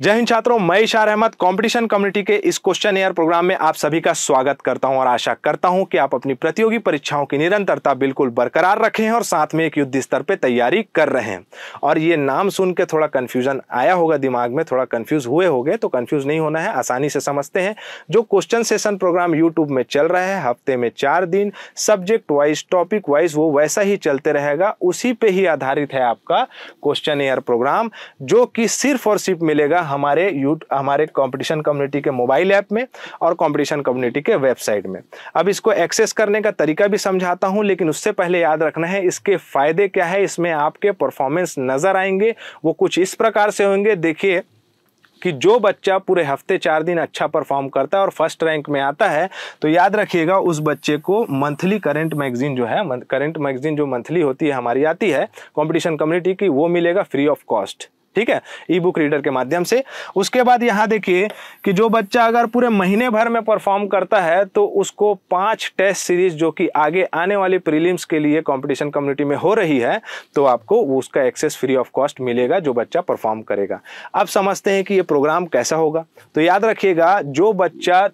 जय हिंद छात्रों, मैं इशार अहमद कंपटीशन कम्युनिटी के इस क्वेश्चन एयर प्रोग्राम में आप सभी का स्वागत करता हूँ और आशा करता हूँ कि आप अपनी प्रतियोगी परीक्षाओं की निरंतरता बिल्कुल बरकरार रखें और साथ में एक युद्ध स्तर पे तैयारी कर रहे हैं। और ये नाम सुन के थोड़ा कंफ्यूजन आया होगा दिमाग में, थोड़ा कन्फ्यूज़ हुए होंगे तो कन्फ्यूज़ नहीं होना है, आसानी से समझते हैं। जो क्वेश्चन सेशन प्रोग्राम यूट्यूब में चल रहा है, हफ़्ते में चार दिन सब्जेक्ट वाइज टॉपिक वाइज वो वैसा ही चलते रहेगा, उसी पर ही आधारित है आपका क्वेश्चन एयर प्रोग्राम जो कि सिर्फ़ और सिर्फ़ मिलेगा हमारे यूट, हमारे कंपटीशन कम्युनिटी के मोबाइल ऐप में और कंपटीशन कम्युनिटी के वेबसाइट में। अब इसको एक्सेस करने का तरीका भी समझाता हूँ, लेकिन उससे पहले याद रखना है, इसके फ़ायदे क्या है, इसमें आपके परफॉर्मेंस नज़र आएँगे, वो कुछ इस प्रकार से होंगे। देखिए कि जो बच्चा पूरे हफ़्ते चार दिन अच्छा परफॉर्म करता है और फ़र्स्ट रैंक में आता है तो याद रखिएगा, उस बच्चे को मंथली करंट मैगजीन जो है करंट मैगजीन जो मंथली होती है, हमारी आती है कंपटीशन कम्युनिटी की, वो मिलेगा फ्री ऑफ़ कॉस्ट ठीक है ई बुक रीडर के माध्यम से। उसके बाद यहाँ देखिए कि जो बच्चा अगर पूरे महीने भर में परफॉर्म करता है तो उसको पाँच टेस्ट सीरीज़ जो कि आगे आने वाली प्रीलिम्स के लिए कंपटीशन कम्युनिटी में हो रही है तो आपको उसका एक्सेस फ्री ऑफ़ कॉस्ट मिलेगा, जो बच्चा परफॉर्म करेगा। अब समझते हैं कि ये प्रोग्राम कैसा होगा। तो याद रखिएगा, जो बच्चा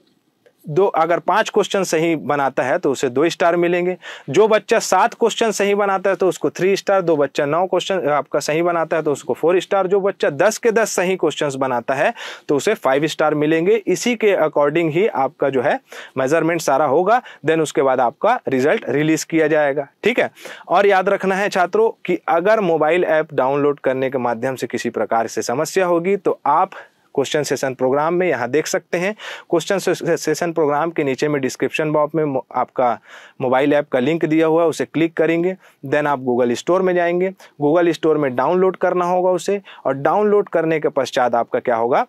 दो, अगर पाँच क्वेश्चन सही बनाता है तो उसे दो स्टार मिलेंगे। जो बच्चा सात क्वेश्चन सही बनाता है तो उसको थ्री स्टार दो बच्चा नौ क्वेश्चन आपका सही बनाता है तो उसको फोर स्टार जो बच्चा दस के दस सही क्वेश्चन बनाता है तो उसे फाइव स्टार मिलेंगे। इसी के अकॉर्डिंग ही आपका जो है मेज़रमेंट सारा होगा। देन उसके बाद आपका रिज़ल्ट रिलीज़ किया जाएगा। ठीक है? और याद रखना है छात्रों कि अगर मोबाइल ऐप डाउनलोड करने के माध्यम से किसी प्रकार से समस्या होगी तो आप क्वेश्चन सेशन प्रोग्राम में यहाँ देख सकते हैं। क्वेश्चन सेशन प्रोग्राम के नीचे में डिस्क्रिप्शन बॉक्स में आपका मोबाइल ऐप का लिंक दिया हुआ है, उसे क्लिक करेंगे। देन आप गूगल स्टोर में जाएँगे। गूगल स्टोर में डाउनलोड करना होगा उसे और डाउनलोड करने के पश्चात आपका क्या होगा?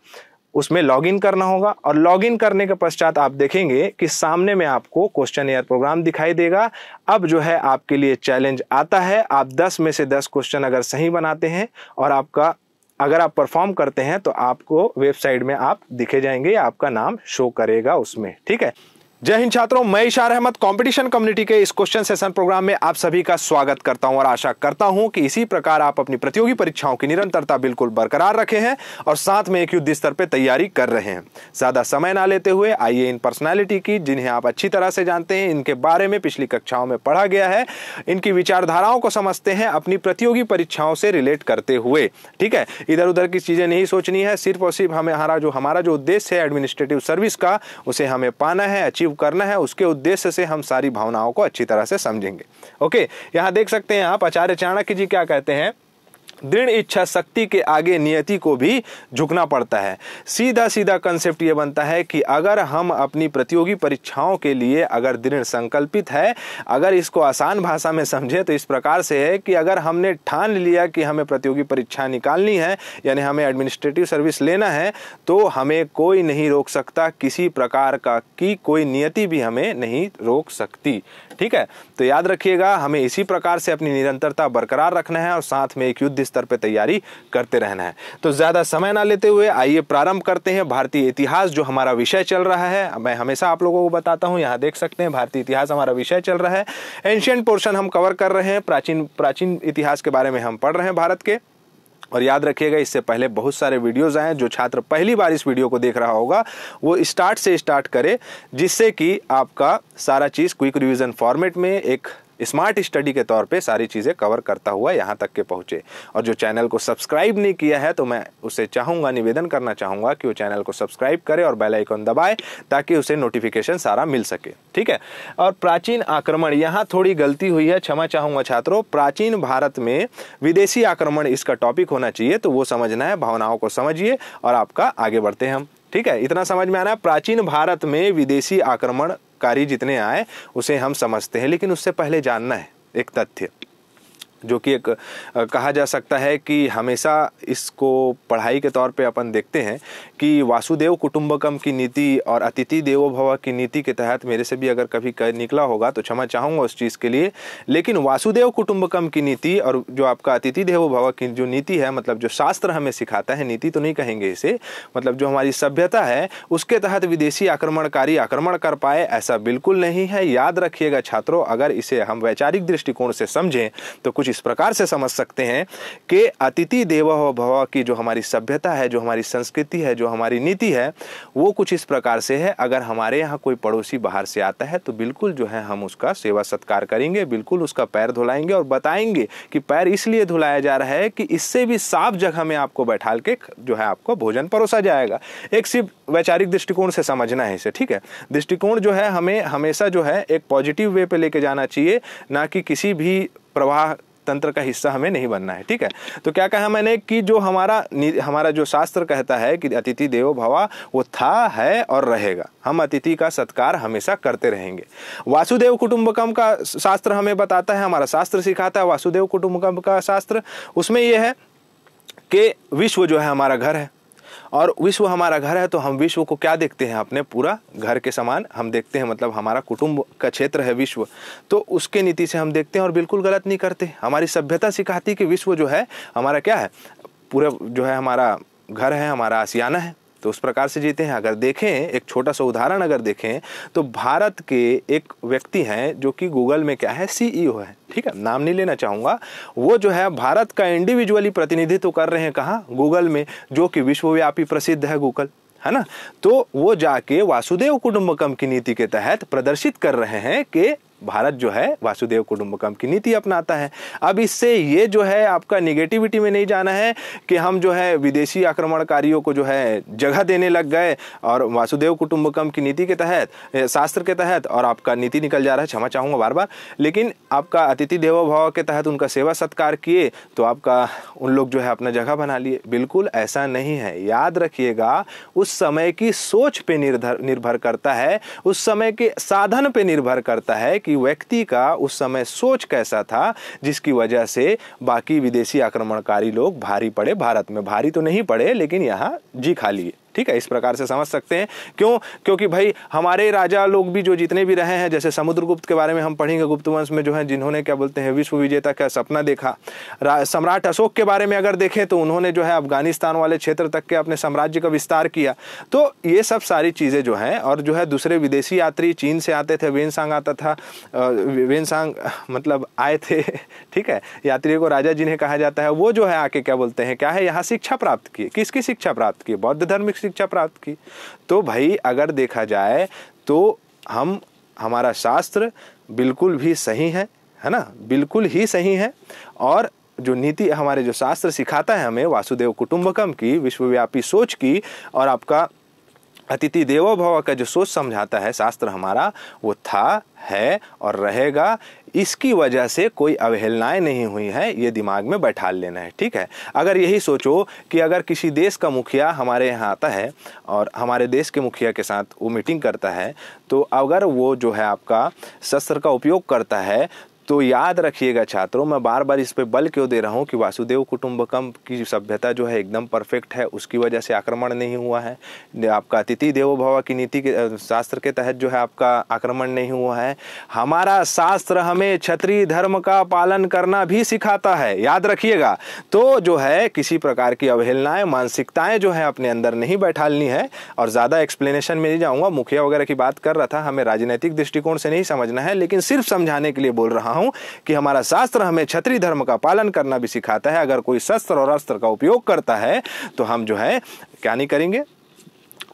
उसमें लॉगिन करना होगा और लॉगिन करने के पश्चात आप देखेंगे कि सामने में आपको क्वेश्चन एयर प्रोग्राम दिखाई देगा। अब जो है आपके लिए चैलेंज आता है। आप 10 में से 10 क्वेश्चन अगर सही बनाते हैं और आपका अगर आप परफॉर्म करते हैं तो आपको वेबसाइट में आप दिखे जाएँगे, आपका नाम शो करेगा उसमें, ठीक है? जय हिंद छात्रों, मैं इशार अहमद कंपटीशन कम्युनिटी के इस क्वेश्चन सेशन प्रोग्राम में आप सभी का स्वागत करता हूँ और आशा करता हूँ कि इसी प्रकार आप अपनी प्रतियोगी परीक्षाओं की निरंतरता बिल्कुल बरकरार रखे हैं और साथ में एक युद्ध स्तर पर तैयारी कर रहे हैं। ज़्यादा समय ना लेते हुए आइए इन पर्सनैलिटी की, जिन्हें आप अच्छी तरह से जानते हैं, इनके बारे में पिछली कक्षाओं में पढ़ा गया है। इनकी विचारधाराओं को समझते हैं, अपनी प्रतियोगी परीक्षाओं से रिलेट करते हुए। ठीक है? इधर उधर की चीज़ें नहीं सोचनी है, सिर्फ़ और सिर्फ़ हमें हमारा जो हमारा जो उद्देश्य है एडमिनिस्ट्रेटिव सर्विस का, उसे हमें पाना है अचीव करना है, उसके उद्देश्य से हम सारी भावनाओं को अच्छी तरह से समझेंगे। ओके यहाँ देख सकते हैं आप, आचार्य चाणक्य जी क्या कहते हैं? दृढ़ इच्छा शक्ति के आगे नियति को भी झुकना पड़ता है। सीधा सीधा कंसेप्ट ये बनता है कि अगर हम अपनी प्रतियोगी परीक्षाओं के लिए अगर दृढ़ संकल्पित है, अगर इसको आसान भाषा में समझे तो इस प्रकार से है कि अगर हमने ठान लिया कि हमें प्रतियोगी परीक्षा निकालनी है, यानी हमें एडमिनिस्ट्रेटिव सर्विस लेना है तो हमें कोई नहीं रोक सकता, किसी प्रकार का की कोई नियति भी हमें नहीं रोक सकती। ठीक है? तो याद रखिएगा, हमें इसी प्रकार से अपनी निरंतरता बरकरार रखना है और साथ में एक युद्ध स्तर पर तैयारी करते रहना है। तो ज़्यादा समय ना लेते हुए आइए प्रारंभ करते हैं भारतीय इतिहास, जो हमारा विषय चल रहा है। मैं हमेशा आप लोगों को बताता हूँ, यहाँ देख सकते हैं, भारतीय इतिहास हमारा विषय चल रहा है। एंशियंट पोर्शन हम कवर कर रहे हैं, प्राचीन प्राचीन इतिहास के बारे में हम पढ़ रहे हैं भारत के। और याद रखिएगा, इससे पहले बहुत सारे वीडियोज़ आए जो छात्र पहली बार इस वीडियो को देख रहा होगा, वो स्टार्ट से स्टार्ट करे, जिससे कि आपका सारा चीज़ क्विक रिविज़न फॉर्मेट में एक स्मार्ट स्टडी के तौर पे सारी चीज़ें कवर करता हुआ यहाँ तक के पहुँचे। और जो चैनल को सब्सक्राइब नहीं किया है तो मैं उसे चाहूँगा, निवेदन करना चाहूँगा कि वो चैनल को सब्सक्राइब करे और बेल आइकन दबाए, ताकि उसे नोटिफिकेशन सारा मिल सके। ठीक है? और प्राचीन आक्रमण, यहाँ थोड़ी गलती हुई है, क्षमा चाहूँगा छात्रों। प्राचीन भारत में विदेशी आक्रमण इसका टॉपिक होना चाहिए तो वो समझना है, भावनाओं को समझिए और आपका आगे बढ़ते हैं हम। ठीक है? इतना समझ में आना है। प्राचीन भारत में विदेशी आक्रमणकारी जितने आए उसे हम समझते हैं लेकिन उससे पहले जानना है एक तथ्य। जो कि एक कहा जा सकता है कि हमेशा इसको पढ़ाई के तौर पे अपन देखते हैं कि वासुदेव कुटुंबकम की नीति और अतिथि देवो भव की नीति के तहत मेरे से भी अगर कभी निकला होगा तो क्षमा चाहूँगा उस चीज़ के लिए। लेकिन वासुदेव कुटुंबकम की नीति और जो आपका अतिथि देवो भव की जो नीति है मतलब जो शास्त्र हमें सिखाता है, नीति तो नहीं कहेंगे इसे मतलब जो हमारी सभ्यता है, उसके तहत विदेशी आक्रमणकारी आक्रमण कर पाए, ऐसा बिल्कुल नहीं है। याद रखिएगा छात्रों, अगर इसे हम वैचारिक दृष्टिकोण से समझें तो कुछ इस प्रकार से समझ सकते हैं कि अतिथि देव भव की जो हमारी सभ्यता है, जो हमारी संस्कृति है, जो हमारी नीति है, वो कुछ इस प्रकार से है। अगर हमारे यहाँ कोई पड़ोसी बाहर से आता है तो बिल्कुल जो है हम उसका सेवा सत्कार करेंगे, बिल्कुल उसका पैर धुलाएँगे और बताएँगे कि पैर इसलिए धुलाया जा रहा है कि इससे भी साफ़ जगह में आपको बैठाल के जो है आपको भोजन परोसा जाएगा। एक सिर्फ़ वैचारिक दृष्टिकोण से समझना है इसे, ठीक है? दृष्टिकोण जो है हमें हमेशा जो है एक पॉजिटिव वे पे लेके जाना चाहिए, ना कि किसी भी प्रवाह तंत्र का हिस्सा हमें नहीं बनना है, ठीक है? तो क्या कहा मैंने कि जो हमारा हमारा जो शास्त्र कहता है कि अतिथि देवो भवा, वो था, है और रहेगा। हम अतिथि का सत्कार हमेशा करते रहेंगे। वासुदेव कुटुंबकम का शास्त्र हमें बताता है, हमारा शास्त्र सिखाता है, वासुदेव कुटुंबकम का शास्त्र। उसमें यह है कि विश्व जो है हमारा घर है। और विश्व हमारा घर है तो हम विश्व को क्या देखते हैं? अपने पूरा घर के समान हम देखते हैं मतलब हमारा कुटुंब का क्षेत्र है विश्व। तो उसके नीति से हम देखते हैं और बिल्कुल गलत नहीं करते। हमारी सभ्यता सिखाती कि विश्व जो है, हमारा क्या है? पूरा जो है हमारा घर है, हमारा आसियाना है तो उस प्रकार से जीते हैं। अगर देखें, एक छोटा सा उदाहरण अगर देखें तो भारत के एक व्यक्ति हैं जो कि गूगल में क्या है? सीईओ है। ठीक है, नाम नहीं लेना चाहूँगा। वो जो है, भारत का इंडिविजुअली प्रतिनिधित्व कर रहे हैं कहाँ? गूगल में, जो कि विश्वव्यापी प्रसिद्ध है गूगल है ना? तो वो जाके वासुदेव कुटुंबकम की नीति के तहत प्रदर्शित कर रहे हैं कि भारत जो है वासुदेव कुटुंबकम की नीति अपनाता है। अब इससे ये जो है आपका निगेटिविटी में नहीं जाना है कि हम जो है विदेशी आक्रमणकारियों को जो है जगह देने लग गए और वासुदेव कुटुंबकम की नीति के तहत, शास्त्र के तहत और आपका नीति निकल जा रहा है, क्षमा चाहूँगा बार बार लेकिन आपका अतिथि देवो भाव के तहत उनका सेवा सत्कार किए तो आपका उन लोग जो है अपना जगह बना लिए। बिल्कुल ऐसा नहीं है। याद रखिएगा, उस समय की सोच पे निर्भर निर्भर करता है, उस समय के साधन पे निर्भर करता है कि व्यक्ति का उस समय सोच कैसा था, जिसकी वजह से बाकी विदेशी आक्रमणकारी लोग भारी पड़े, भारत में भारी तो नहीं पड़े, लेकिन यहाँ जी खा लिए ठीक है, इस प्रकार से समझ सकते हैं। क्यों? क्योंकि भाई, हमारे राजा लोग भी जो जितने भी रहे हैं, जैसे समुद्रगुप्त के बारे में हम पढ़ेंगे, गुप्त वंश में जो है, जिन्होंने क्या बोलते हैं, विश्व विजेता का सपना देखा। सम्राट अशोक के बारे में अगर देखें तो उन्होंने जो है अफ़गानिस्तान वाले क्षेत्र तक के अपने साम्राज्य का विस्तार किया। तो ये सब सारी चीज़ें जो हैं, और जो है दूसरे विदेशी यात्री चीन से आते थे वेनसांग आता था वेनसांग मतलब आए थे, ठीक है यात्री को राजा जिन्हें कहा जाता है, वो जो है आके क्या बोलते हैं, क्या है, यहाँ शिक्षा प्राप्त की किसकी शिक्षा प्राप्त की बौद्ध धर्म शिक्षा प्राप्त की। तो भाई, अगर देखा जाए तो हम, हमारा शास्त्र बिल्कुल भी सही है है ना? बिल्कुल ही सही है। और जो नीति, हमारे जो शास्त्र सिखाता है हमें, वासुदेव कुटुंबकम की, विश्वव्यापी सोच की, और आपका अतिथि देवो भव का जो सोच समझाता है शास्त्र हमारा, वो था, है और रहेगा। इसकी वजह से कोई अवहेलनाएँ नहीं हुई है, ये दिमाग में बैठा लेना है, ठीक है? अगर यही सोचो कि अगर किसी देश का मुखिया हमारे यहाँ आता है और हमारे देश के मुखिया के साथ वो मीटिंग करता है तो अगर वो जो है आपका शस्त्र का उपयोग करता है तो याद रखिएगा छात्रों, मैं बार बार इस पे बल क्यों दे रहा हूँ कि वासुदेव कुटुंबकम की सभ्यता जो है एकदम परफेक्ट है, उसकी वजह से आक्रमण नहीं हुआ है। आपका अतिथि देवो भव की नीति के शास्त्र के तहत जो है आपका आक्रमण नहीं हुआ है। हमारा शास्त्र हमें क्षत्रिय धर्म का पालन करना भी सिखाता है, याद रखिएगा। तो जो है, किसी प्रकार की अवहेलनाएँ, मानसिकताएँ जो है अपने अंदर नहीं बैठालनी है, और ज़्यादा एक्सप्लेनेशन में नहीं जाऊँगा, मुखिया वगैरह की बात कर रहा था, हमें राजनीतिक दृष्टिकोण से नहीं समझना है, लेकिन सिर्फ़ समझाने के लिए बोल रहा हूँ कि हमारा शास्त्र हमें क्षत्रिय धर्म का पालन करना भी सिखाता है। अगर कोई शस्त्र और अस्त्र का उपयोग करता है तो हम जो है, क्या नहीं करेंगे?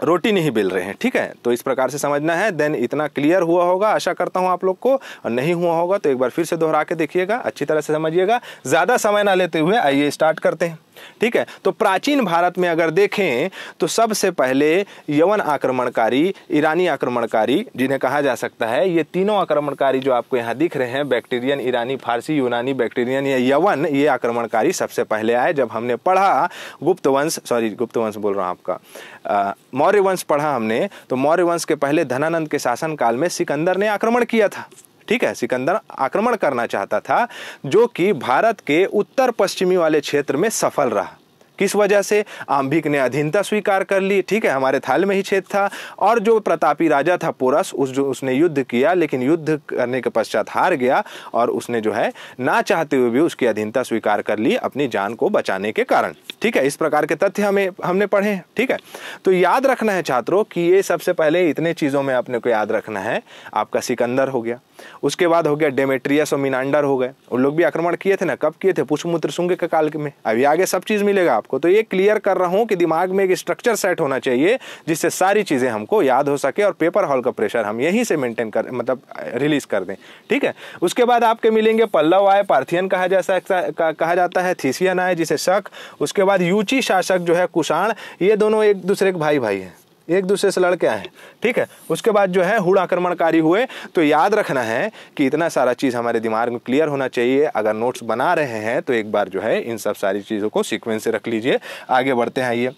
रोटी नहीं बेल रहे हैं, ठीक है? तो इस प्रकार से समझना है। देन इतना क्लियर हुआ होगा, आशा करता हूँ आप लोग को। और नहीं हुआ होगा तो एक बार फिर से दोहरा के देखिएगा, अच्छी तरह से समझिएगा। ज़्यादा समय ना लेते हुए आइए, स्टार्ट करते हैं। ठीक है? तो प्राचीन भारत में अगर देखें तो सबसे पहले यवन आक्रमणकारी, ईरानी आक्रमणकारी, जिन्हें कहा जा सकता है, ये तीनों आक्रमणकारी जो आपको यहाँ दिख रहे हैं, बैक्टीरियन, ईरानी, फारसी, यूनानी बैक्टीरियन या यवन, ये आक्रमणकारी सबसे पहले आए जब हमने पढ़ा गुप्त वंश, सॉरी, गुप्त वंश बोल रहा हूँ आपका। मौर्य वंश पढ़ा हमने तो मौर्य वंश के पहले धनानंद के शासन काल में सिकंदर ने आक्रमण किया था। ठीक है, सिकंदर आक्रमण करना चाहता था, जो कि भारत के उत्तर पश्चिमी वाले क्षेत्र में सफल रहा। किस वजह से? आम्भिक ने अधीनता स्वीकार कर ली, ठीक है, हमारे थाल में ही छेद था, और जो प्रतापी राजा था पोरस, उस जो उसने युद्ध किया, लेकिन युद्ध करने के पश्चात हार गया, और उसने जो है, ना चाहते हुए भी उसकी अधीनता स्वीकार कर ली अपनी जान को बचाने के कारण। ठीक है, इस प्रकार के तथ्य हमें, हमने पढ़े ठीक है। तो याद रखना है, छात्रों, कि ये सबसे पहले इतने चीज़ों में अपने को याद रखना है, आपका सिकंदर हो गया। उसके बाद हो गया डेमेट्रियस और मिनांडर हो गए। उन लोग भी आक्रमण किए थे ना, कब किए थे? पुष्पमुत्र शुंग के काल में। अभी आगे सब चीज़ मिलेगा आपको। तो ये क्लियर कर रहा हूँ कि दिमाग में एक स्ट्रक्चर सेट होना चाहिए, जिससे सारी चीज़ें हमको याद हो सके और पेपर हॉल का प्रेशर हम यहीं से मेंटेन कर मतलब रिलीज़ कर दें। ठीक है? उसके बाद आपके मिलेंगे पल्लव आए पार्थियन कहा जा सकता कहा जाता है, थीसियन आए जिसे शक। उसके बाद यूची शासक जो है कुषाण। ये दोनों एक दूसरे के भाई भाई हैं। एक दूसरे से लड़के आए। ठीक है? उसके बाद जो है, हुड़ आक्रमणकारी हुए। तो याद रखना है कि इतना सारा चीज़ हमारे दिमाग में क्लियर होना चाहिए। अगर नोट्स बना रहे हैं तो एक बार जो है, इन सब सारी चीज़ों को सिक्वेंस से रख लीजिए। आगे बढ़ते हैं ये।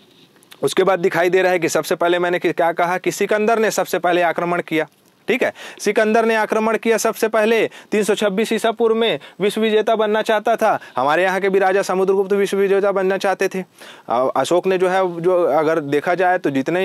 उसके बाद दिखाई दे रहा है कि सबसे पहले मैंने क्या कहा? कि सिकंदर ने सबसे पहले आक्रमण किया। ठीक है? सिकंदर ने आक्रमण किया सबसे पहले। 326 ईसा पूर्व में विश्व विजेता बनना चाहता था। हमारे यहाँ के भी राजा समुद्रगुप्त विश्व विजेता बनना चाहते थे। अशोक ने जो है, जो अगर देखा जाए तो जितने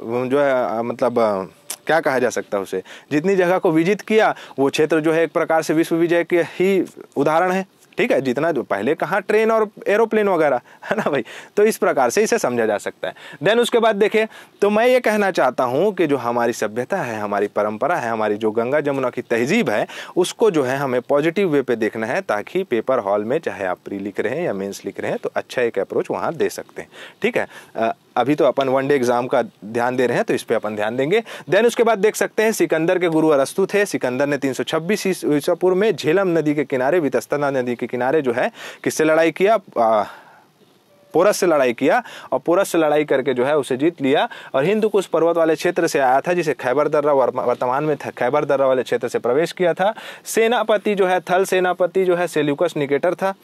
जो है मतलब क्या कहा जा सकता है उसे? जितनी जगह को विजित किया, वो क्षेत्र जो है एक प्रकार से विश्व विजय के ही उदाहरण है। ठीक है, जितना पहले कहाँ ट्रेन और एरोप्लेन वगैरह, है ना भाई? तो इस प्रकार से इसे समझा जा सकता है। देन उसके बाद देखें तो मैं ये कहना चाहता हूँ कि जो हमारी सभ्यता है, हमारी परंपरा है, हमारी जो गंगा जमुना की तहजीब है, उसको जो है हमें पॉजिटिव वे पे देखना है, ताकि पेपर हॉल में चाहे आप प्री लिख रहे हैं या मेन्स लिख रहे हैं तो अच्छा एक अप्रोच वहाँ दे सकते हैं। ठीक है? अभी तो अपन वनडे एग्ज़ाम का ध्यान दे रहे हैं तो इस पर अपन ध्यान देंगे। देन उसके बाद देख सकते हैं सिकंदर के गुरु अरस्तु थे। सिकंदर ने 326 ईसा पूर्व में झेलम नदी के किनारे वितस्तना नदी के किनारे जो है किससे लड़ाई किया? आ, पोरस से लड़ाई किया। और पोरस से लड़ाई करके जो है उसे जीत लिया। और हिंदू कुछ पर्वत वाले क्षेत्र से आया था जिसे खैबर दर्रा वर्तमान में था खैबर दर्रा वाले क्षेत्र से प्रवेश किया था। सेनापति जो है थल सेनापति जो है सेल्यूकस निकेटर था।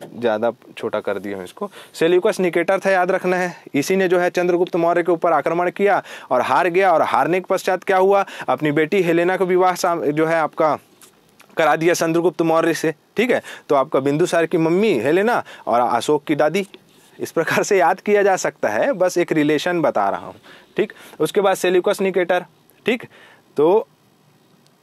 ज़्यादा छोटा कर दिया हूँ इसको। सेल्यूकस निकेटर था याद रखना है। इसी ने जो है चंद्रगुप्त मौर्य के ऊपर आक्रमण किया और हार गया और हारने के पश्चात क्या हुआ? अपनी बेटी हेलेना का विवाह जो है आपका करा दिया चंद्रगुप्त मौर्य से। ठीक है? तो आपका बिंदुसार की मम्मी हेलेना और अशोक की दादी। इस प्रकार से याद किया जा सकता है। बस एक रिलेशन बता रहा हूँ। ठीक? उसके बाद सेल्यूकस निकेटर। ठीक? तो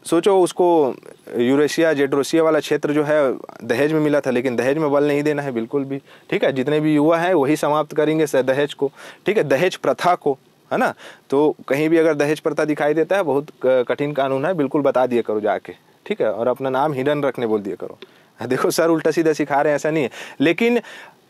सोचो उसको यूरेशिया जेड्रोसिया वाला क्षेत्र जो है, दहेज में मिला था, लेकिन दहेज में बल नहीं देना है, बिल्कुल भी। ठीक है, जितने भी युवा हैं, वही समाप्त करेंगे दहेज को। ठीक है, दहेज प्रथा को, है ना? तो कहीं भी अगर दहेज प्रथा दिखाई देता है, बहुत कठिन कानून है, बिल्कुल बता दिया करो जाके। ठीक है, और अपना नाम हिडन रखने बोल दिया करो। देखो, सर उल्टा सीधा सिखा रहे हैं, ऐसा नहीं है। लेकिन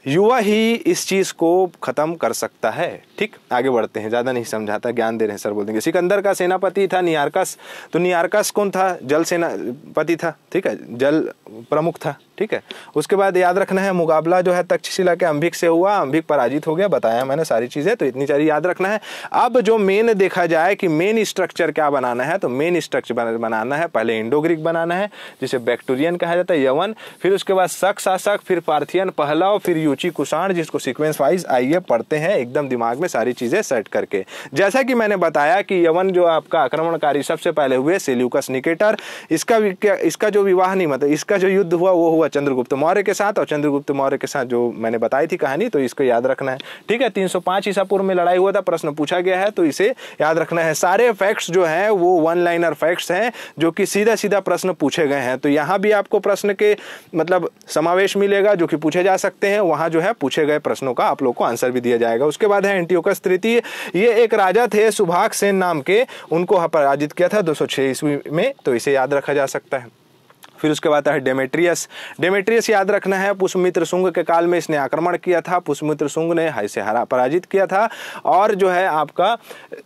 युवा ही इस चीज़ को ख़त्म कर सकता है। ठीक? आगे बढ़ते हैं। ज़्यादा नहीं समझाता, ज्ञान दे रहे हैं सर बोल देंगे सिकंदर का सेनापति था नियारकस। तो नियारकस कौन था? जल सेनापति था। ठीक है? जल प्रमुख था। ठीक है? उसके बाद याद रखना है, मुकाबला जो है तक्षशिला के अंबिक से हुआ। अंबिक पराजित हो गया, बताया मैंने सारी चीज़ें तो इतनी सारी याद रखना है। अब जो मेन देखा जाए कि मेन स्ट्रक्चर क्या बनाना है तो मेन स्ट्रक्चर बनाना है। पहले इंडो ग्रीक बनाना है, जिसे बैक्टोरियन कहा जाता है, यवन। फिर उसके बाद शक शासक फिर पार्थियन पहलाव फिर यूची कुषाण जिसको सिक्वेंस वाइज आइए पढ़ते हैं, एकदम दिमाग में सारी चीज़ें सेट करके। जैसा कि मैंने बताया कि यवन जो आपका आक्रमणकारी सबसे पहले हुए, सेल्यूकस निकेटर। इसका इसका जो विवाह नहीं मतलब इसका जो युद्ध हुआ, वो हुआ चंद्रगुप्त मौर्य के साथ, और चंद्रगुप्त मौर्य के साथ जो मैंने बताई थी कहानी तो इसको याद रखना है। ठीक है 305 ईसा पूर्व में लड़ाई हुआ था, प्रश्न पूछा गया है तो इसे याद रखना है। सारे फैक्ट्स जो है, वो वन लाइनर फैक्ट्स हैं, जो कि सीधा सीधा प्रश्न पूछे गए हैं। तो यहाँ भी आपको प्रश्न के मतलब समावेश मिलेगा, जो कि पूछे जा सकते हैं, वहाँ जो है, पूछे गए प्रश्नों का आप लोग को आंसर भी दिया जाएगा। उसके बाद है एंटीओकस तृतीय ये एक राजा थे, सुभाग सेन नाम के। उनको पराजित किया था दो ईस्वी में तो इसे याद रखा जा सकता है। फिर उसके बाद है डेमेट्रियस। डेमेट्रियस याद रखना है, पुष्पमित्र सुंग के काल में इसने आक्रमण किया था, पुष्पमित्र सुंग ने हाई से हरा पराजित किया था और जो है आपका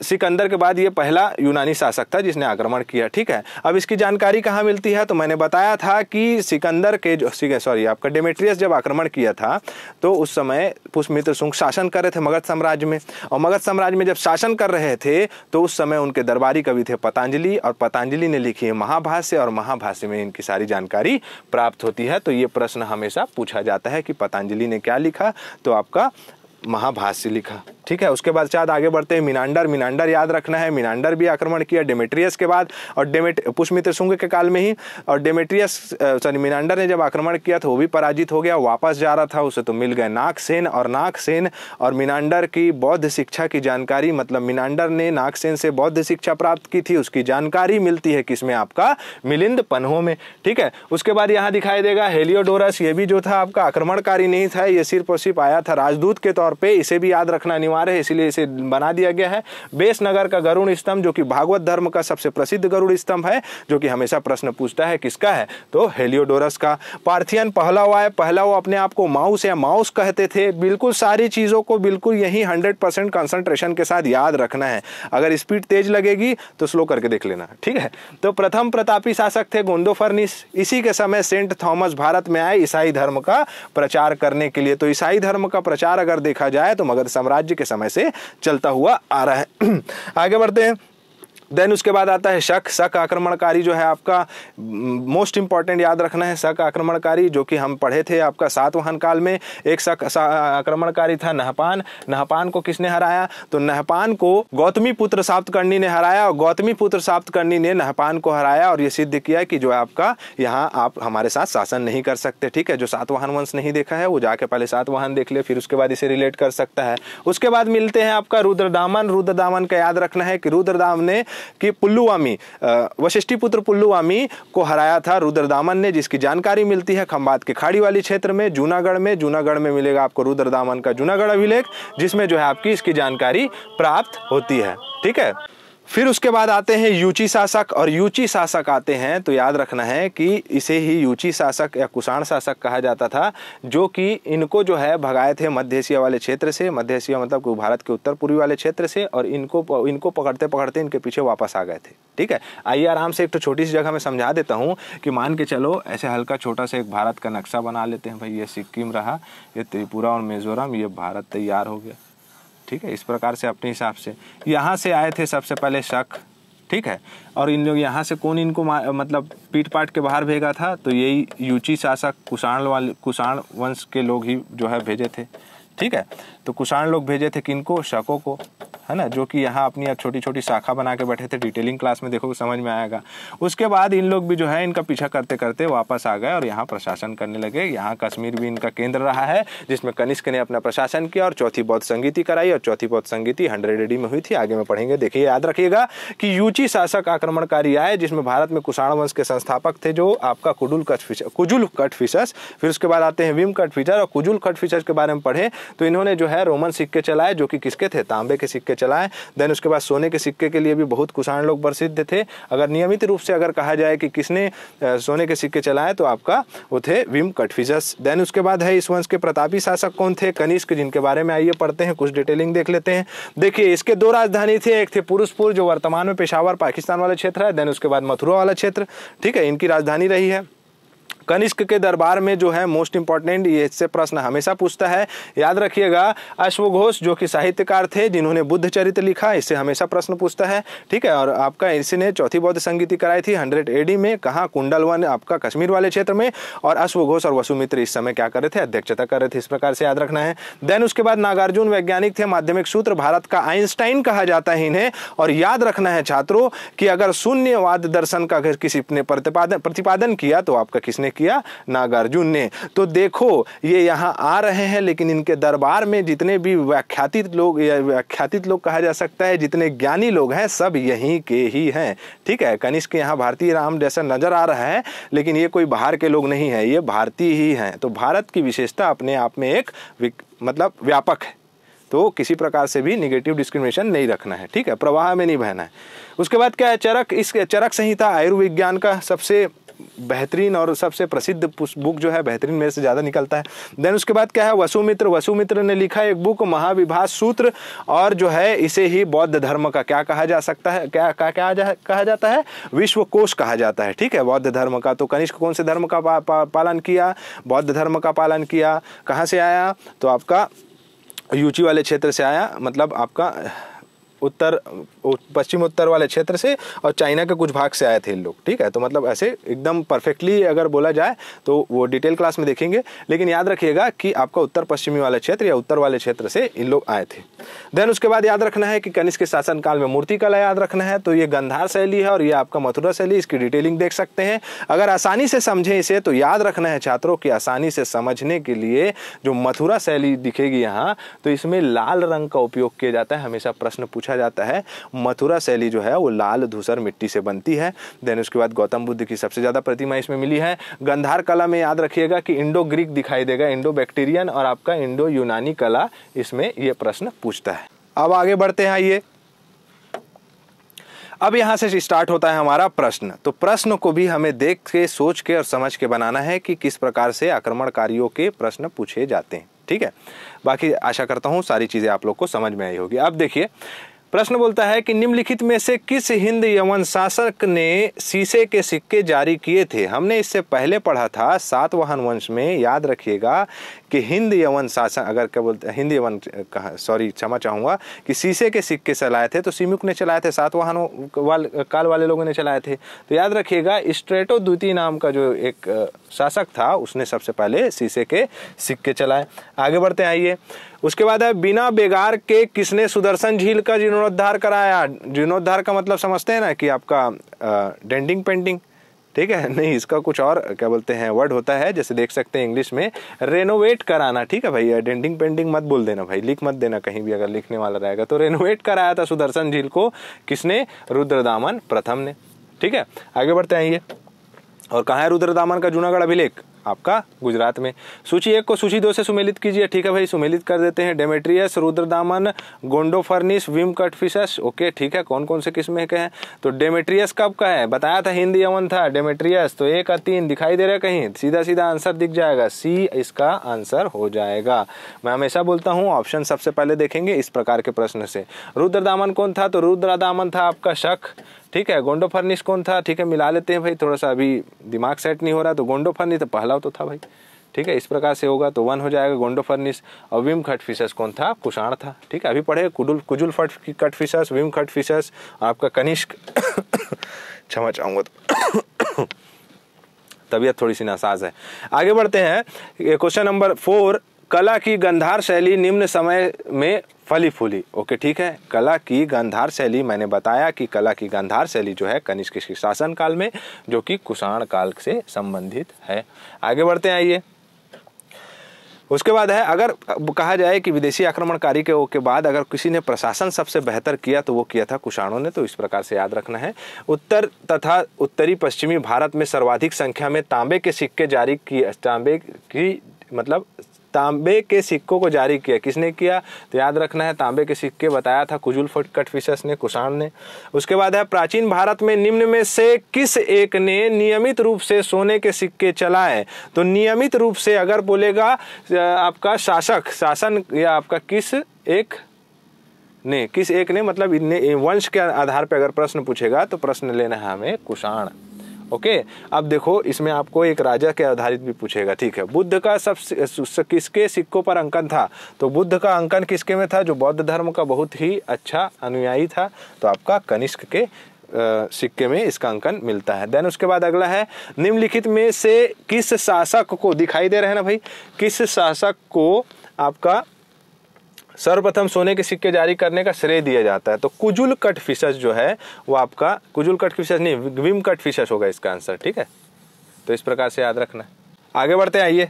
सिकंदर के बाद ये पहला यूनानी शासक था जिसने आक्रमण किया, ठीक है? अब इसकी जानकारी कहाँ मिलती है? तो मैंने बताया था कि सिकंदर के जो सॉरी आपका डेमेट्रियस जब आक्रमण किया था तो उस समय पुष्पमित्र सुंग शासन कर रहे थे मगध साम्राज्य में। और मगध साम्राज्य में जब शासन कर रहे थे तो उस समय उनके दरबारी कवि थे पतंजलि और पतंजलि ने लिखी है महाभाष्य और महाभाष्य में इनकी सारी सारी जानकारी प्राप्त होती है। तो ये प्रश्न हमेशा पूछा जाता है कि पतंजलि ने क्या लिखा? तो आपका महाभाष्य लिखा। ठीक है, उसके बाद शायद आगे बढ़ते हैं मिनांडर। मिनांडर याद रखना है, मिनांडर भी आक्रमण किया डेमेट्रियस के बाद और डेमेट, पुष्मित्र शुंग के काल में ही और डेमेट्रियस सॉरी मिनांडर ने जब आक्रमण किया तो वो भी पराजित हो गया, वापस जा रहा था, उसे तो मिल गए नागसेन और नागसेन और मिनांडर की बौद्ध शिक्षा की जानकारी मतलब मिनांडर ने नागसेन से बौद्ध शिक्षा प्राप्त की थी, उसकी जानकारी मिलती है किसमें, आपका मिलिंद पन्हों में। ठीक है, उसके बाद यहाँ दिखाई देगा हेलियोडोरस, ये भी जो था आपका आक्रमणकारी नहीं था, ये सिर्फ़ और सिर्फ़ आया था राजदूत के तौर पर इसे भी याद रखना अनिवार्य है, इसलिए इसे बना दिया गया है। बेस नगर का गरुण स्तंभ, जो कि भागवत धर्म का सबसे प्रसिद्ध गरुड़ स्तंभ है, जो कि हमेशा प्रश्न पूछता है, किसका है? तो हेलियोडोरस का। पार्थियन पहला हुआ है, पहला वो अपने आप को माउस या माउस कहते थे। बिल्कुल सारी चीज़ों को बिल्कुल यही हंड्रेड परसेंट कंसंट्रेशन के साथ याद रखना है। अगर स्पीड तेज लगेगी तो स्लो करके देख लेना, ठीक है? तो प्रथम प्रतापी शासक थे गोंदोफर्निस। इसी के समय सेंट थॉमस भारत में आए, ईसाई धर्म का प्रचार करने के लिए। तो ईसाई धर्म का प्रचार अगर देखा जाए तो मगध साम्राज्य के समय से चलता हुआ आ रहा है। आगे बढ़ते हैं। देन उसके बाद आता है शक। शक आक्रमणकारी जो है आपका मोस्ट इंपॉर्टेंट याद रखना है शक आक्रमणकारी, जो कि हम पढ़े थे आपका सातवाहन काल में। एक शक आक्रमणकारी था नहपान। नहपान को किसने हराया? तो नहपान को गौतमी पुत्र साप्तकर्णी ने हराया और गौतमी पुत्र साप्तकर्णी ने नहपान को हराया और ये सिद्ध किया कि जो आपका, यहाँ आप हमारे साथ शासन नहीं कर सकते। ठीक है? जो सातवाहन वंश नहीं देखा है, वो जाके पहले सातवाहन देख ले, फिर उसके बाद इसे रिलेट कर सकता है। उसके बाद मिलते हैं आपका रुद्रदामन। रुद्रदामन का याद रखना है कि रुद्रदाम ने कि पुल्लुवामी वशिष्ठी पुत्र पुल्लुवामी को हराया था रुद्रदामन ने, जिसकी जानकारी मिलती है खंबात के खाड़ी वाली क्षेत्र में, जूनागढ़ में। जूनागढ़ में मिलेगा आपको रुद्रदामन का जूनागढ़ अभिलेख, जिसमें जो है आपकी इसकी जानकारी प्राप्त होती है। ठीक है? फिर उसके बाद आते हैं यूची शासक और यूची शासक आते हैं तो याद रखना है कि इसे ही यूची शासक या कुषाण शासक कहा जाता था, जो कि इनको जो है भगाए थे मध्य एशिया वाले क्षेत्र से, मध्य एशिया मतलब भारत के उत्तर पूर्वी वाले क्षेत्र से, और इनको इनको पकड़ते पकड़ते इनके पीछे वापस आ गए थे। ठीक है? आइए आराम से एक तो छोटी सी जगह में समझा देता हूँ कि मान के चलो, ऐसे हल्का छोटा सा एक भारत का नक्शा बना लेते हैं, भाई ये सिक्किम रहा, ये त्रिपुरा और मिजोरम, ये भारत तैयार हो गया। ठीक है, इस प्रकार से अपने हिसाब से। यहाँ से आए थे सबसे पहले शक, ठीक है? और इन लोग यहाँ से कौन इनको मतलब पीट पाट के बाहर भेजा था? तो यही यूची शासक कुषाण वाले, कुषाण वंश के लोग ही जो है भेजे थे, ठीक है? तो कुषाण लोग भेजे थे किनको? शकों को। है ना, जो कि यहाँ अपनी अब छोटी छोटी शाखा बना के बैठे थे डिटेलिंग क्लास में देखो, समझ में आएगा। उसके बाद इन लोग भी जो है, इनका पीछा करते करते वापस आ गए और यहाँ प्रशासन करने लगे। यहाँ कश्मीर भी इनका केंद्र रहा है, जिसमें कनिष्क ने अपना प्रशासन किया और चौथी बौद्ध संगीति कराई और चौथी बौद्ध संगीति हंड्रेड एडी में हुई थी। आगे में पढ़ेंगे। देखिए, याद रखिएगा कि यूची शासक आक्रमणकारी आए, जिसमें भारत में कुषाण वंश के संस्थापक थे जो आपका कुडुल कट कुजुल कट फिशर्स। फिर उसके बाद आते हैं विम कट फिशर और कुजुल कट के बारे में पढ़े। तो इन्होंने जो है रोमन सिक्के चलाए, जो कि किसके थे? तांबे के सिक्के चलाए। देन उसके बाद सोने के सिक्के के लिए भी बहुत कुषाण लोग प्रसिद्ध थे। अगर नियमित रूप से अगर कहा जाए कि किसने सोने के सिक्के चलाए तो आपका वो थे विम कटफिजस। देन उसके बाद है इस वंश के प्रतापी शासक कौन थे? कनिष्क, जिनके बारे में आइए पढ़ते हैं, कुछ डिटेलिंग देख लेते हैं। देखिए, इसके दो राजधानी थे, एक थे पुरुषपुर, जो वर्तमान में पेशावर, पाकिस्तान वाला क्षेत्र है। देन उसके बाद मथुरा वाला क्षेत्र। ठीक है, इनकी राजधानी रही है। कनिष्क के दरबार में जो है मोस्ट इंपॉर्टेंट ये इससे प्रश्न हमेशा पूछता है। याद रखिएगा अश्वघोष जो कि साहित्यकार थे, जिन्होंने बुद्ध चरित्र लिखा, इससे हमेशा प्रश्न पूछता है। ठीक है, और आपका इसने चौथी बौद्ध संगीति कराई थी हंड्रेड एडी में, कहा कुंडल वन, आपका कश्मीर वाले क्षेत्र में, और अश्वघोष और वसुमित्र इस समय क्या कर रहे थे, अध्यक्षता कर रहे थे, इस प्रकार से याद रखना है। देन उसके बाद नागार्जुन वैज्ञानिक थे, माध्यमिक सूत्र भारत का आइंस्टाइन कहा जाता है इन्हें। और याद रखना है छात्रों, कि अगर शून्यवाद दर्शन का किसी ने प्रतिपादन प्रतिपादन किया तो आपका किसने किया नागार्जुन ने। तो देखो, ये यहाँ आ रहे हैं, लेकिन इनके दरबार में जितने भी व्याख्यातित लोग, या व्याख्यातित लोग कहा जा सकता है, जितने ज्ञानी लोग हैं, सब यहीं के ही हैं। ठीक है? कनिष्क यहाँ भारतीय राम जैसा नज़र आ रहा है, लेकिन ये कोई बाहर के लोग नहीं है, ये भारतीय ही हैं। तो भारत की विशेषता अपने आप में एक मतलब व्यापक है। तो किसी प्रकार से भी निगेटिव डिस्क्रिमिनेशन नहीं रखना है। ठीक है? प्रवाह में नहीं बहना है। उसके बाद क्या है? चरक, इस चरक संहिता आयुर्विज्ञान का सबसे बेहतरीन और सबसे प्रसिद्ध बुक जो है बेहतरीन मेरे से ज़्यादा निकलता है। देन उसके बाद क्या है वसुमित्र वसुमित्र ने लिखा एक बुक महाविभाष सूत्र और जो है इसे ही बौद्ध धर्म का क्या कहा जा सकता है क्या क्या क्या जा, कहा जाता है? विश्व कोश कहा जाता है ठीक है? बौद्ध धर्म का तो कनिष्क कौन से धर्म का पा, पा, पालन किया? बौद्ध धर्म का पालन किया। कहाँ से आया? तो आपका यूची वाले क्षेत्र से आया मतलब आपका उत्तर, पश्चिम उत्तर वाले क्षेत्र से और चाइना के कुछ भाग से आए थे लोग, ठीक है? तो मतलब ऐसे एकदम परफेक्टली अगर बोला जाए तो वो डिटेल क्लास में देखेंगे। लेकिन याद रखिएगा कि आपका उत्तर पश्चिमी वाले क्षेत्र या उत्तर वाले क्षेत्र से इन लोग आए थे। देन उसके बाद याद रखना है कि कनिष्क के शासनकाल में मूर्ति कला याद रखना है तो ये गंधार शैली है और ये आपका मथुरा शैली, इसकी डिटेलिंग देख सकते हैं। अगर आसानी से समझें इसे तो याद रखना है छात्रों की आसानी से समझने के लिए जो मथुरा शैली दिखेगी यहाँ तो इसमें लाल रंग का उपयोग किया जाता है, हमेशा प्रश्न पूछा जाता है। मथुरा शैली जो है, वो लाल धूसर मिट्टी से बनती है। देन उसके बाद गौतम बुद्ध की सबसे ज़्यादा प्रतिमा इसमें मिली है। गंधार कला में याद रखिएगा कि इंडो ग्रीक दिखाई देगा, इंडो बैक्टीरियन और आपका इंडो यूनानी कला इसमें ये प्रश्न पूछता है। अब आगे बढ़ते हैं, आइए। अब यहाँ से स्टार्ट होता है हमारा प्रश्न। तो प्रश्न को भी हमें देख के, सोच के और समझ के बनाना है कि किस प्रकार से आक्रमणकारियों के प्रश्न पूछे जाते हैं। ठीक है? बाकी आशा करता हूँ सारी चीज़ें आप लोग को समझ में आई होगी। अब देखिए प्रश्न बोलता है कि निम्नलिखित में से किस हिंद यवन शासक ने शीशे के सिक्के जारी किए थे? हमने इससे पहले पढ़ा था सातवाहन वंश में, याद रखिएगा कि हिंद यवन शासन, अगर क्या बोलते हिंद यवन सॉरी, क्षमा चाहूँगा, कि शीशे के सिक्के चलाए थे तो सिमुक ने चलाए थे सातवाहन वाल, काल वाले लोगों ने चलाए थे। तो याद रखिएगा, स्ट्रेटो द्वितीय नाम का जो एक शासक था, उसने सबसे पहले शीशे के सिक्के चलाए। आगे बढ़ते आइए। उसके बाद है, बिना बेगार के किसने सुदर्शन झील का जीर्णोद्धार कराया? जीर्णोद्धार का मतलब समझते हैं ना कि आपका डेंडिंग पेंटिंग। ठीक है? नहीं, इसका कुछ और, क्या बोलते हैं, वर्ड होता है, जैसे देख सकते हैं इंग्लिश में रेनोवेट कराना। ठीक है भाई? डेंटिंग पेंटिंग मत बोल देना भाई, लिख मत देना कहीं भी, अगर लिखने वाला रहेगा। तो रेनोवेट कराया था सुदर्शन झील को, किसने? रुद्रदामन प्रथम ने। ठीक है? आगे बढ़ते हैं ये। और कहा है रुद्रदामन का जूनागढ़ अभिलेख? आपका गुजरात में। सूची एक को सूची दो से सुमेलित कीजिए। ठीक है भाई, सुमेलित कर देते हैं। डेमेट्रियस रुद्रदामन गोंडोफर्निस विम कटफिशस ओके ठीक है कौन कौन से किस्में के हैं? तो डेमेट्रियस कब का है? बताया था हिंदी यवन था डेमेट्रियस तो एक और तीन दिखाई दे रहा कहीं। सीधा सीधा आंसर दिख जाएगा। सी इसका आंसर हो जाएगा। मैं हमेशा बोलता हूँ, ऑप्शन सबसे पहले देखेंगे इस प्रकार के प्रश्न से। रुद्रदामन कौन था? तो रुद्रदामन था आपका शक। ठीक है, गोंडो फर्निश कौन था? ठीक है, मिला लेते हैं भाई थोड़ा सा अभी दिमाग सेट नहीं हो रहा तो गोंडो फर्निश तो पहला तो था भाई। ठीक है, इस प्रकार से होगा तो वन हो जाएगा गोंडो फर्निश। और विम खट फिशस कौन था? कुषाण था। ठीक है, अभी पढ़े, कुडुल, कुजुल फट cut fishes, Vima Kadphises Kanishka क्षमा चाहूँगा तो तबीयत थोड़ी सी नासाज है। आगे बढ़ते हैं क्वेश्चन नंबर फोर, कला की गंधार शैली निम्न समय में फली फूली ओके, ठीक है? कला की गंधार शैली, मैंने बताया कि कला की गंधार शैली जो है कनिष्क के शासन काल में, जो कि कुषाण काल से संबंधित है। आगे बढ़ते हैं, आइए। उसके बाद है, अगर कहा जाए कि विदेशी आक्रमणकारी के के बाद अगर किसी ने प्रशासन सबसे बेहतर किया तो वो किया था कुषाणों ने तो इस प्रकार से याद रखना है। उत्तर तथा उत्तरी पश्चिमी भारत में सर्वाधिक संख्या में तांबे के सिक्के जारी किए, तांबे की मतलब तांबे के सिक्कों को जारी किया। किसने किया? तो याद रखना है, तांबे के सिक्के बताया था कुजुल कटफिशस ने, कुषाण ने। उसके बाद है, प्राचीन भारत में निम्न में से किस एक ने नियमित रूप से सोने के सिक्के चलाए? तो नियमित रूप से अगर बोलेगा आपका शासक, शासन या आपका किस एक ने, किस एक ने मतलब वंश के आधार पर अगर प्रश्न पूछेगा तो प्रश्न लेना है हमें कुषाण। ओके? अब देखो, इसमें आपको एक राजा के आधारित भी पूछेगा, ठीक है? बुद्ध का सब किसके सिक्कों पर अंकन था? तो बुद्ध का अंकन किसके में था? जो बौद्ध धर्म का बहुत ही अच्छा अनुयायी था तो आपका कनिष्क के सिक्के में इसका अंकन मिलता है। देन उसके बाद अगला है, निम्नलिखित में से किस शासक को, दिखाई दे रहे हैं ना भाई? किस शासक को आपका सर्वप्रथम सोने के सिक्के जारी करने का श्रेय दिया जाता है। तो कुजुल कट फिशस जो है, वो आपका, कुजुल कट फिशस नहीं, विम कट फिशस होगा इसका आंसर, ठीक है? तो इस प्रकार से याद रखना। आगे बढ़ते हैं, आइए।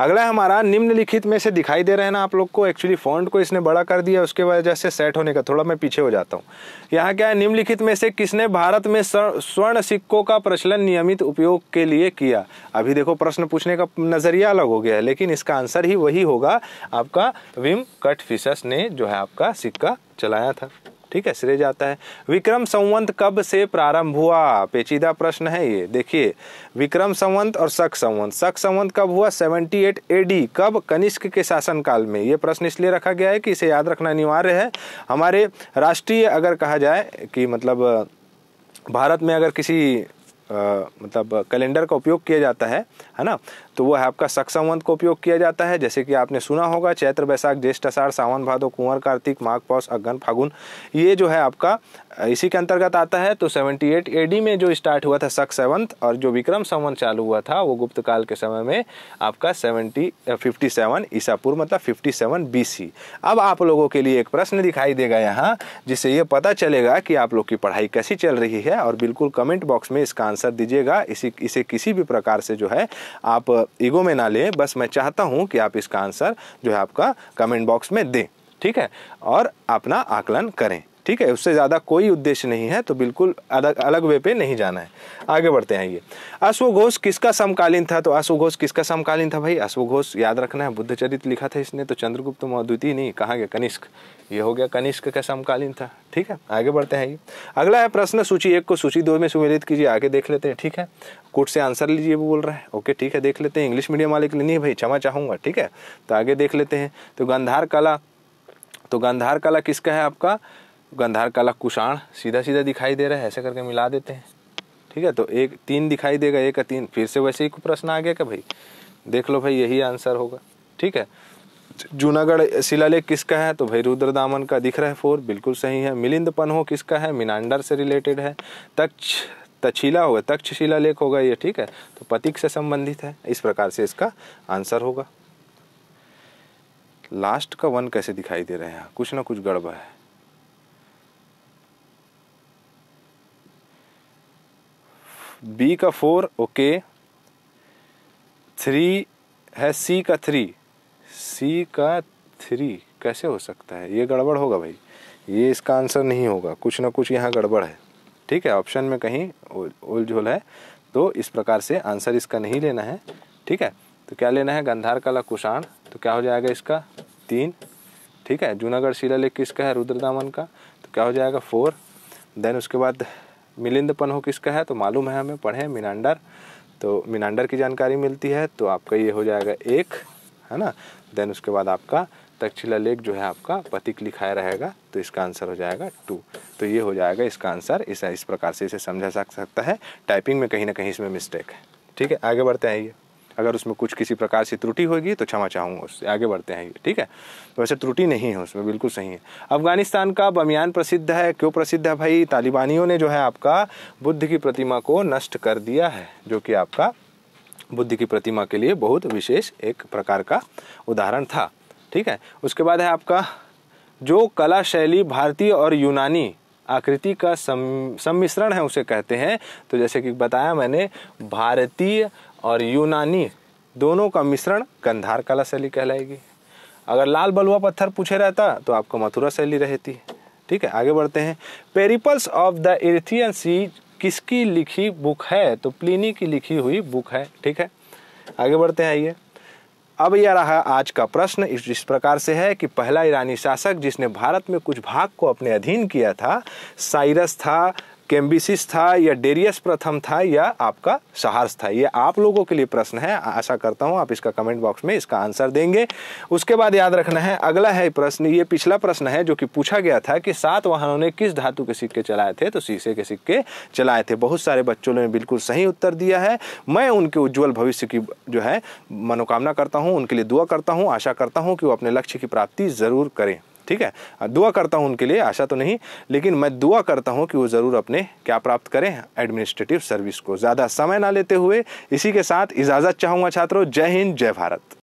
अगला हमारा, निम्नलिखित में से दिखाई दे रहे हैं ना आप लोग को एक्चुअली फॉन्ट को इसने बड़ा कर दिया, उसके वजह से सेट होने का, थोड़ा मैं पीछे हो जाता हूँ। यहाँ क्या है, निम्नलिखित में से किसने भारत में स्वर्ण सिक्कों का प्रचलन नियमित उपयोग के लिए किया? अभी देखो, प्रश्न पूछने का नज़रिया अलग हो गया है, लेकिन इसका आंसर ही वही होगा, आपका विम कट फिशस ने जो है आपका सिक्का चलाया था। ठीक है श्रेय जाता है। विक्रम संवंत कब से प्रारंभ हुआ? पेचीदा प्रश्न है ये। देखिए विक्रम संवंत और शक संवंत। शक संवंत कब हुआ? 78 एडी कब? कनिष्क के शासन काल में। ये प्रश्न इसलिए रखा गया है कि इसे याद रखना अनिवार्य है। हमारे राष्ट्रीय अगर कहा जाए कि मतलब भारत में अगर किसी आ, मतलब कैलेंडर का उपयोग किया जाता है है ना? तो वो आपका सक्संवंत का उपयोग किया जाता है। जैसे कि आपने सुना होगा, चैत्र, बैसाख, ज्येष्ठ अषाढ़ सावन भादो कुंवर, कार्तिक, माघ, पौष, अगन, फागुन, ये जो है आपका, इसी के अंतर्गत आता है। तो 78 एडी में जो स्टार्ट हुआ था शक सेवंत और जो विक्रम संवंत चालू हुआ था, वो गुप्त काल के समय में आपका 70 57 ईसा पूर्व मतलब 57 बीसी अब आप लोगों के लिए एक प्रश्न दिखाई देगा यहाँ, जिससे ये पता चलेगा कि आप लोग की पढ़ाई कैसी चल रही है। और बिल्कुल कमेंट बॉक्स में इसका आंसर दीजिएगा। इसी, इसे किसी भी प्रकार से जो है आप ईगो में ना लें, बस मैं चाहता हूँ कि आप इसका आंसर जो है आपका कमेंट बॉक्स में दें, ठीक है? और अपना आकलन करें। ठीक है, उससे ज़्यादा कोई उद्देश्य नहीं है तो बिल्कुल अलग अलग वे पे नहीं जाना है। आगे बढ़ते हैं ये अश्वघोष किसका समकालीन था? तो अश्वघोष किसका समकालीन था भाई? अश्वघोष याद रखना है बुद्ध चरित्र लिखा था इसने तो चंद्रगुप्त मौद्वितीय नहीं, कहा गया? कनिष्क। ये हो गया कनिष्क का समकालीन था, ठीक है? आगे बढ़ते हैं ये अगला है प्रश्न, सूची एक को सूची दो में सुमेलित कीजिए, आगे देख लेते हैं, ठीक है? कोर्ट से आंसर लीजिए, वो बोल रहा है। ओके, ठीक है, देख लेते हैं, इंग्लिश मीडियम वाले के लिए नहीं भाई, क्षमा चाहूँगा, ठीक है? तो आगे देख लेते हैं तो गंधार कला तो गंधार कला किसका है आपका? गंधार काला कुषाण सीधा सीधा दिखाई दे रहा है, ऐसे करके मिला देते हैं। ठीक है तो एक तीन दिखाई देगा, एक का तीन, फिर से वैसे ही प्रश्न आ गया क्या भाई? देख लो भाई, यही आंसर होगा। ठीक है? जूनागढ़ शिलालेख किसका है? तो भाई रुद्र दामन का दिख रहा है फोर, बिल्कुल सही है। मिलिंद पन्हो किसका है? मिनांडर से रिलेटेड है। तक्ष तछीला होगा तक्ष शिलालेख होगा ये, ठीक है? तो पतिक से संबंधित है। इस प्रकार से इसका आंसर होगा। लास्ट का वन कैसे दिखाई दे रहे हैं? कुछ ना कुछ गड़बड़ है। बी का फोर ओके थ्री है सी का थ्री सी का थ्री कैसे हो सकता है? ये गड़बड़ होगा भाई। ये इसका आंसर नहीं होगा। कुछ ना कुछ यहाँ गड़बड़ है। ठीक है ऑप्शन में कहीं उल झोल है। तो इस प्रकार से आंसर इसका नहीं लेना है। ठीक है? तो क्या लेना है? गंधार कला कुषाण। तो क्या हो जाएगा इसका? तीन। ठीक है? जूनागढ़ शिला लेख किसका है? रुद्रदामन का। तो क्या हो जाएगा? फोर देन उसके बाद मिलिंद पन्हो किसका है तो मालूम है हमें, पढ़े मिनांडर। तो मिनांडर की जानकारी मिलती है तो आपका ये हो जाएगा एक, है ना? देन उसके बाद आपका तक्षशिला लेख जो है आपका पतिक लिखाया रहेगा तो इसका आंसर हो जाएगा टू तो ये हो जाएगा इसका आंसर इस इस प्रकार से इसे समझा जा सकता है। टाइपिंग में कहीं ना कहीं इसमें मिस्टेक है। ठीक है, आगे बढ़ते आइए। अगर उसमें कुछ किसी प्रकार से त्रुटि होगी तो क्षमा चाहूँगा उससे। आगे बढ़ते हैं ठीक है? तो वैसे त्रुटि नहीं है उसमें, बिल्कुल सही है। अफ़गानिस्तान का बमियान प्रसिद्ध है। क्यों प्रसिद्ध है भाई? तालिबानियों ने जो है आपका बुद्ध की प्रतिमा को नष्ट कर दिया है, जो कि आपका बुद्ध की प्रतिमा के लिए बहुत विशेष एक प्रकार का उदाहरण था, ठीक है? उसके बाद है आपका, जो कला शैली भारतीय और यूनानी आकृति का सम्मिश्रण है, उसे कहते हैं। तो जैसे कि बताया मैंने, भारतीय और यूनानी दोनों का मिश्रण गंधार कला शैली कहलाएगी। अगर लाल बलुआ पत्थर पूछे रहता तो आपको मथुरा शैली रहती। ठीक है, आगे बढ़ते हैं। Periplus of the Erythraean sea किसकी लिखी बुक है? तो प्लीनी की लिखी हुई बुक है। ठीक है, आगे बढ़ते हैं, आइए। अब यह रहा आज का प्रश्न। इस इस प्रकार से है कि पहला ईरानी शासक जिसने भारत में कुछ भाग को अपने अधीन किया था, साइरस था कैम्बिसिस था या डेरियस प्रथम था या आपका सहार्स था? ये आप लोगों के लिए प्रश्न है। आशा करता हूँ आप इसका कमेंट बॉक्स में इसका आंसर देंगे। उसके बाद याद रखना है, अगला है प्रश्न, ये पिछला प्रश्न है जो कि पूछा गया था कि सात वाहनों ने किस धातु के सिक्के चलाए थे? तो शीशे के सिक्के चलाए थे। बहुत सारे बच्चों ने बिल्कुल सही उत्तर दिया है। मैं उनके उज्जवल भविष्य की जो है, मनोकामना करता हूँ, उनके लिए दुआ करता हूँ, आशा करता हूँ कि वो अपने लक्ष्य की प्राप्ति ज़रूर करें। ठीक है? दुआ करता हूँ उनके लिए, आशा तो नहीं, लेकिन मैं दुआ करता हूँ कि वो ज़रूर अपने क्या प्राप्त करें एडमिनिस्ट्रेटिव सर्विस को। ज़्यादा समय ना लेते हुए इसी के साथ इजाज़त चाहूँगा छात्रों। जय हिंद, जय भारत।